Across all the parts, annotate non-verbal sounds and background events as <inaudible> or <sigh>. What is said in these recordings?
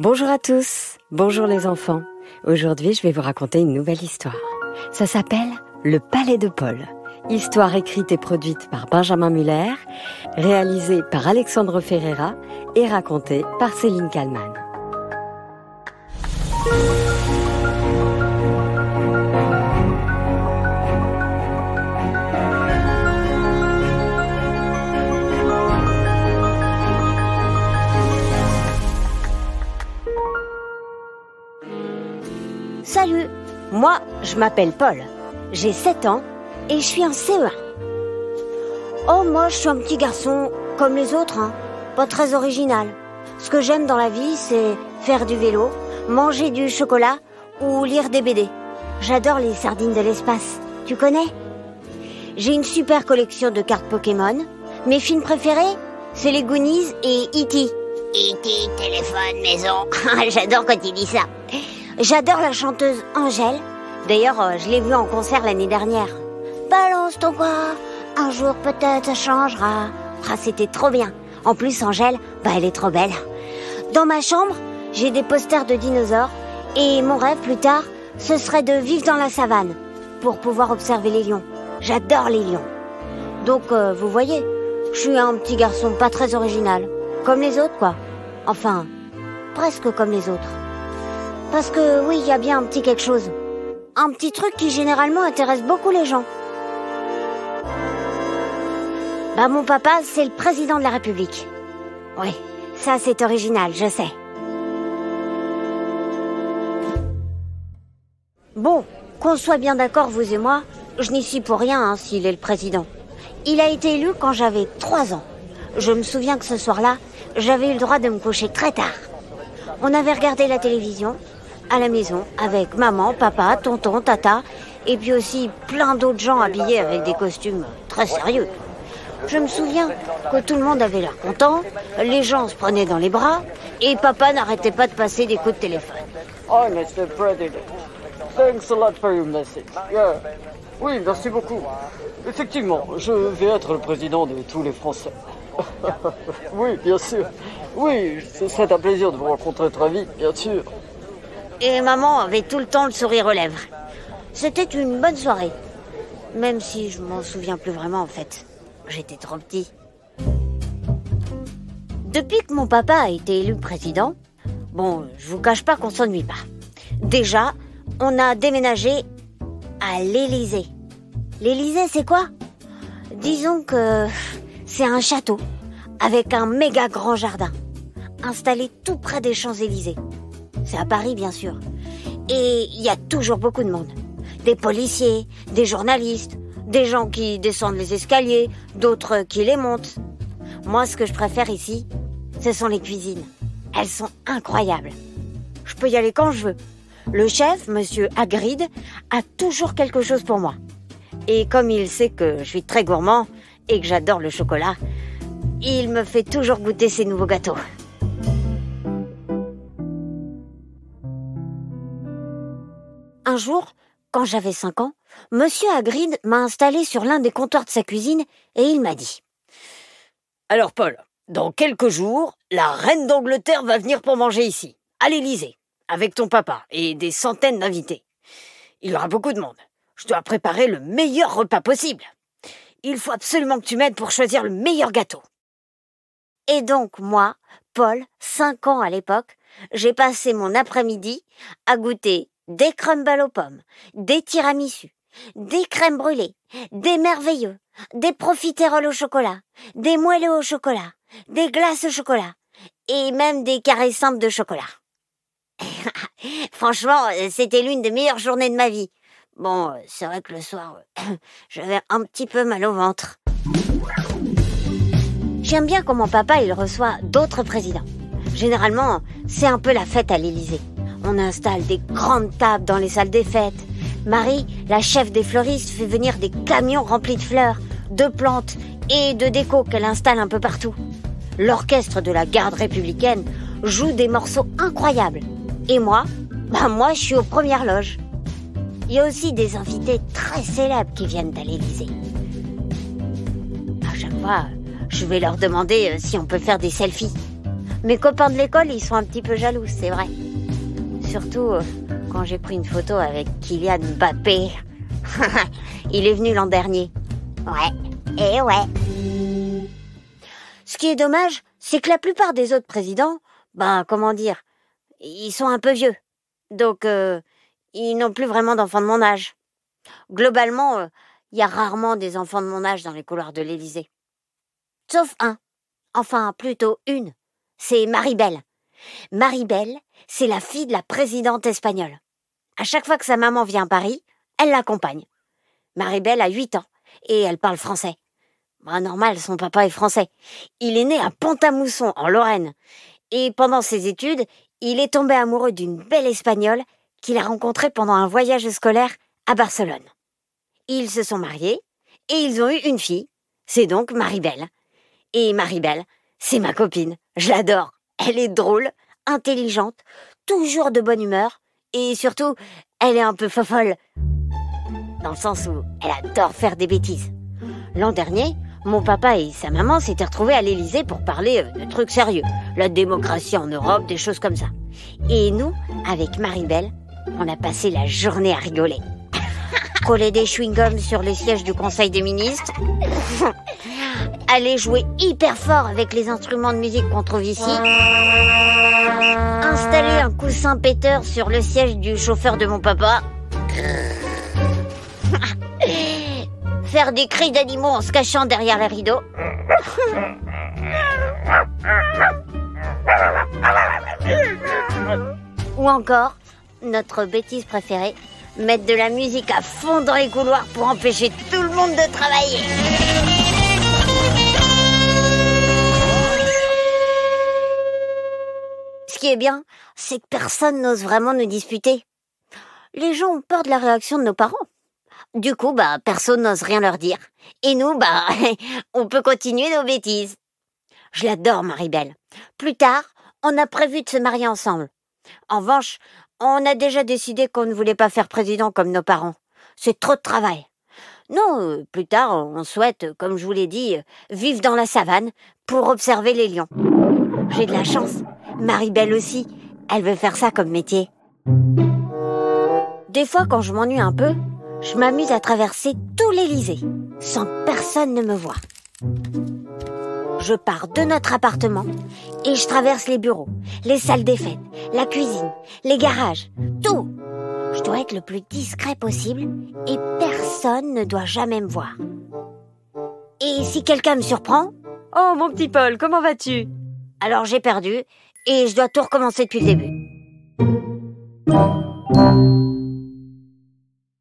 Bonjour à tous, bonjour les enfants. Aujourd'hui, je vais vous raconter une nouvelle histoire. Ça s'appelle Le Palais de Paul. Histoire écrite et produite par Benjamin Muller, réalisée par Alexandre Ferreira et racontée par Céline Kallmann. Je m'appelle Paul. J'ai 7 ans et je suis en CE1. Oh, moi je suis un petit garçon comme les autres, hein. pas très original. Ce que j'aime dans la vie, c'est faire du vélo, manger du chocolat ou lire des BD. J'adore les sardines de l'espace. Tu connais? J'ai une super collection de cartes Pokémon. Mes films préférés, c'est les Goonies et E.T. E.T. téléphone maison. <laughs> J'adore quand il dit ça. J'adore la chanteuse Angèle. D'ailleurs, euh, je l'ai vue en concert l'année dernière. Balance ton quoi Un jour peut-être ça changera. Ah, c'était trop bien. En plus, Angèle, bah, elle est trop belle. Dans ma chambre, j'ai des posters de dinosaures. Et mon rêve plus tard, ce serait de vivre dans la savane pour pouvoir observer les lions. J'adore les lions. Donc, euh, vous voyez, je suis un petit garçon pas très original. Comme les autres, quoi. Enfin, presque comme les autres. Parce que oui, il y a bien un petit quelque chose. Un petit truc qui généralement intéresse beaucoup les gens. Bah mon papa, c'est le président de la République. Oui, ça c'est original, je sais. Bon, qu'on soit bien d'accord, vous et moi, je n'y suis pour rien hein, s'il est le président. Il a été élu quand j'avais 3 ans. Je me souviens que ce soir-là, j'avais eu le droit de me coucher très tard. On avait regardé la télévision à la maison avec maman, papa, tonton, tata et puis aussi plein d'autres gens habillés avec des costumes très sérieux. Je me souviens que tout le monde avait l'air content, les gens se prenaient dans les bras et papa n'arrêtait pas de passer des coups de téléphone. Oh, Mr. President. Thanks a lot for your message. Yeah. Oui, merci beaucoup. Effectivement, je vais être le président de tous les Français. <laughs> oui, bien sûr. Oui, ce serait un plaisir de vous rencontrer très vite, bien sûr. Et maman avait tout le temps le sourire aux lèvres. C'était une bonne soirée. Même si je m'en souviens plus vraiment en fait. J'étais trop petit. Depuis que mon papa a été élu président, bon, je vous cache pas qu'on s'ennuie pas. Déjà, on a déménagé à l'Élysée. L'Élysée, c'est quoi? Disons que c'est un château avec un méga grand jardin, installé tout près des Champs-Élysées. C'est à Paris, bien sûr. Et il y a toujours beaucoup de monde. Des policiers, des journalistes, des gens qui descendent les escaliers, d'autres qui les montent. Moi, ce que je préfère ici, ce sont les cuisines. Elles sont incroyables. Je peux y aller quand je veux. Le chef, monsieur Hagrid, a toujours quelque chose pour moi. Et comme il sait que je suis très gourmand et que j'adore le chocolat, il me fait toujours goûter ses nouveaux gâteaux. Un jour, quand j'avais 5 ans, Monsieur Hagrid m'a installé sur l'un des comptoirs de sa cuisine et il m'a dit Alors, Paul, dans quelques jours, la reine d'Angleterre va venir pour manger ici, à l'Élysée, avec ton papa et des centaines d'invités. Il y aura beaucoup de monde. Je dois préparer le meilleur repas possible. Il faut absolument que tu m'aides pour choisir le meilleur gâteau. Et donc, moi, Paul, 5 ans à l'époque, j'ai passé mon après-midi à goûter des crumbles aux pommes, des tiramisus, des crèmes brûlées, des merveilleux, des profiteroles au chocolat, des moelleux au chocolat, des glaces au chocolat, et même des carrés simples de chocolat. <laughs> Franchement, c'était l'une des meilleures journées de ma vie. Bon, c'est vrai que le soir, <coughs> j'avais un petit peu mal au ventre. J'aime bien comment papa il reçoit d'autres présidents. Généralement, c'est un peu la fête à l'Élysée. On installe des grandes tables dans les salles des fêtes. Marie, la chef des fleuristes, fait venir des camions remplis de fleurs, de plantes et de déco qu'elle installe un peu partout. L'orchestre de la garde républicaine joue des morceaux incroyables. Et moi, bah moi je suis aux premières loges. Il y a aussi des invités très célèbres qui viennent à l'Élysée. À chaque fois, je vais leur demander euh, si on peut faire des selfies. Mes copains de l'école, ils sont un petit peu jaloux, c'est vrai. Surtout euh, quand j'ai pris une photo avec Kylian Mbappé. <laughs> il est venu l'an dernier. Ouais, et ouais. Ce qui est dommage, c'est que la plupart des autres présidents, ben comment dire, ils sont un peu vieux. Donc, euh, ils n'ont plus vraiment d'enfants de mon âge. Globalement, euh, il y a rarement des enfants de mon âge dans les couloirs de l'Élysée. Sauf un. Enfin, plutôt une. C'est Maribel. Maribel, c'est la fille de la présidente espagnole. À chaque fois que sa maman vient à Paris, elle l'accompagne. Maribel a 8 ans et elle parle français. Bah, normal, son papa est français. Il est né à Pont-à-Mousson, en Lorraine. Et pendant ses études, il est tombé amoureux d'une belle espagnole qu'il a rencontrée pendant un voyage scolaire à Barcelone. Ils se sont mariés et ils ont eu une fille. C'est donc Maribel. Et Maribel, c'est ma copine. Je l'adore. Elle est drôle, intelligente, toujours de bonne humeur et surtout, elle est un peu fofolle. Dans le sens où elle adore faire des bêtises. L'an dernier, mon papa et sa maman s'étaient retrouvés à l'Élysée pour parler euh, de trucs sérieux. La démocratie en Europe, des choses comme ça. Et nous, avec Maribel, on a passé la journée à rigoler. <laughs> Coller des chewing-gums sur les sièges du Conseil des ministres. <laughs> Aller jouer hyper fort avec les instruments de musique contre Vici. Installer un coussin péteur sur le siège du chauffeur de mon papa. <laughs> Faire des cris d'animaux en se cachant derrière les rideaux. Ou encore, notre bêtise préférée, mettre de la musique à fond dans les couloirs pour empêcher tout le monde de travailler. Ce qui est bien, c'est que personne n'ose vraiment nous disputer. Les gens ont peur de la réaction de nos parents. Du coup, bah, personne n'ose rien leur dire. Et nous, bah, <laughs> on peut continuer nos bêtises. Je l'adore, Maribel. Plus tard, on a prévu de se marier ensemble. En revanche, on a déjà décidé qu'on ne voulait pas faire président comme nos parents. C'est trop de travail. Non, euh, plus tard, on souhaite, comme je vous l'ai dit, vivre dans la savane pour observer les lions. J'ai de la chance. Maribel aussi. Elle veut faire ça comme métier. Des fois, quand je m'ennuie un peu, je m'amuse à traverser tout l'Élysée, sans personne ne me voit. Je pars de notre appartement et je traverse les bureaux, les salles des fêtes, la cuisine, les garages, tout. Je dois être le plus discret possible et personne ne doit jamais me voir. Et si quelqu'un me surprend, Oh mon petit Paul, comment vas-tu? Alors j'ai perdu et je dois tout recommencer depuis le début.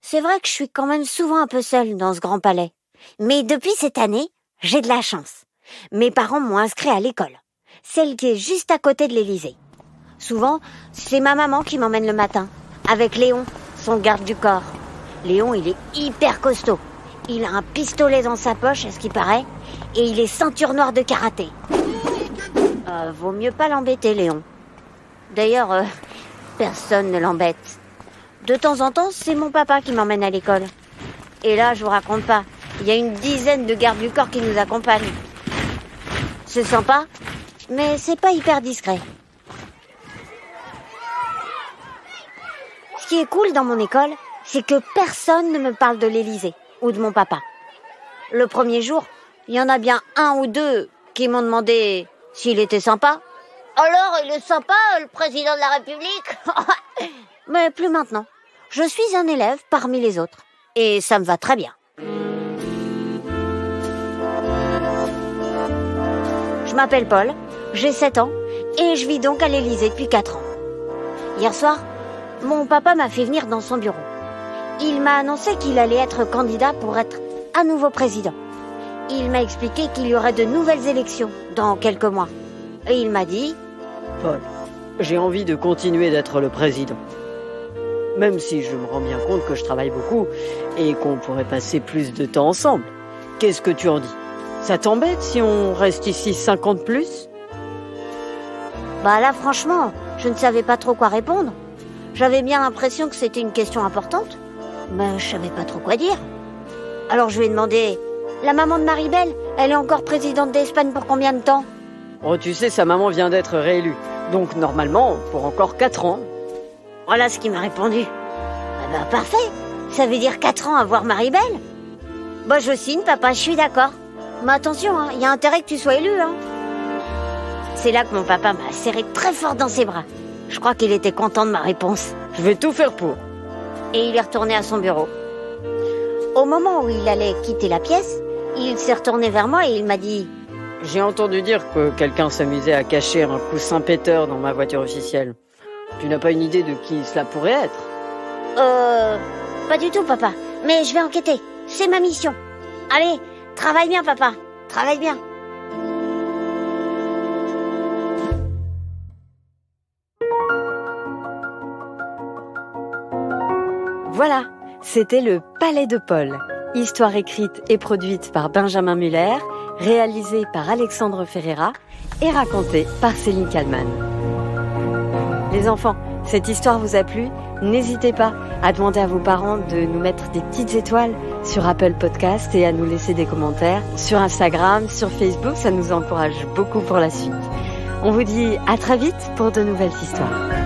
C'est vrai que je suis quand même souvent un peu seule dans ce grand palais. Mais depuis cette année, j'ai de la chance. Mes parents m'ont inscrit à l'école, celle qui est juste à côté de l'Élysée. Souvent, c'est ma maman qui m'emmène le matin, avec Léon, son garde du corps. Léon, il est hyper costaud. Il a un pistolet dans sa poche, à ce qui paraît, et il est ceinture noire de karaté. Euh, vaut mieux pas l'embêter, Léon. D'ailleurs, euh, personne ne l'embête. De temps en temps, c'est mon papa qui m'emmène à l'école. Et là, je vous raconte pas, il y a une dizaine de gardes du corps qui nous accompagnent. C'est sympa, mais c'est pas hyper discret. Ce qui est cool dans mon école, c'est que personne ne me parle de l'Élysée ou de mon papa. Le premier jour, il y en a bien un ou deux qui m'ont demandé s'il était sympa. Alors, il est sympa, le président de la République <laughs> Mais plus maintenant. Je suis un élève parmi les autres. Et ça me va très bien. Je m'appelle Paul, j'ai 7 ans, et je vis donc à l'Élysée depuis 4 ans. Hier soir, mon papa m'a fait venir dans son bureau. Il m'a annoncé qu'il allait être candidat pour être à nouveau président. Il m'a expliqué qu'il y aurait de nouvelles élections dans quelques mois. Et il m'a dit Paul, j'ai envie de continuer d'être le président. Même si je me rends bien compte que je travaille beaucoup et qu'on pourrait passer plus de temps ensemble. Qu'est-ce que tu en dis? Ça t'embête si on reste ici 50 plus? Bah là franchement, je ne savais pas trop quoi répondre. J'avais bien l'impression que c'était une question importante, mais je savais pas trop quoi dire. Alors je lui ai demandé La maman de Maribel, elle est encore présidente d'Espagne pour combien de temps Oh, tu sais, sa maman vient d'être réélue. Donc, normalement, pour encore 4 ans. Voilà ce qu'il m'a répondu. Ah bah parfait. Ça veut dire 4 ans à voir Marie-Belle Bah je signe, papa, je suis d'accord. Mais attention, il y a intérêt que tu sois élu. Hein. C'est là que mon papa m'a serré très fort dans ses bras. Je crois qu'il était content de ma réponse. Je vais tout faire pour. Et il est retourné à son bureau. Au moment où il allait quitter la pièce, il s'est retourné vers moi et il m'a dit J'ai entendu dire que quelqu'un s'amusait à cacher un coussin péteur dans ma voiture officielle. Tu n'as pas une idée de qui cela pourrait être? Euh. Pas du tout, papa. Mais je vais enquêter. C'est ma mission. Allez, travaille bien, papa. Travaille bien. Voilà, c'était le Palais de Paul. Histoire écrite et produite par Benjamin Muller, réalisée par Alexandre Ferreira et racontée par Céline Kalman. Les enfants, cette histoire vous a plu? N'hésitez pas à demander à vos parents de nous mettre des petites étoiles sur Apple Podcast et à nous laisser des commentaires sur Instagram, sur Facebook, ça nous encourage beaucoup pour la suite. On vous dit à très vite pour de nouvelles histoires.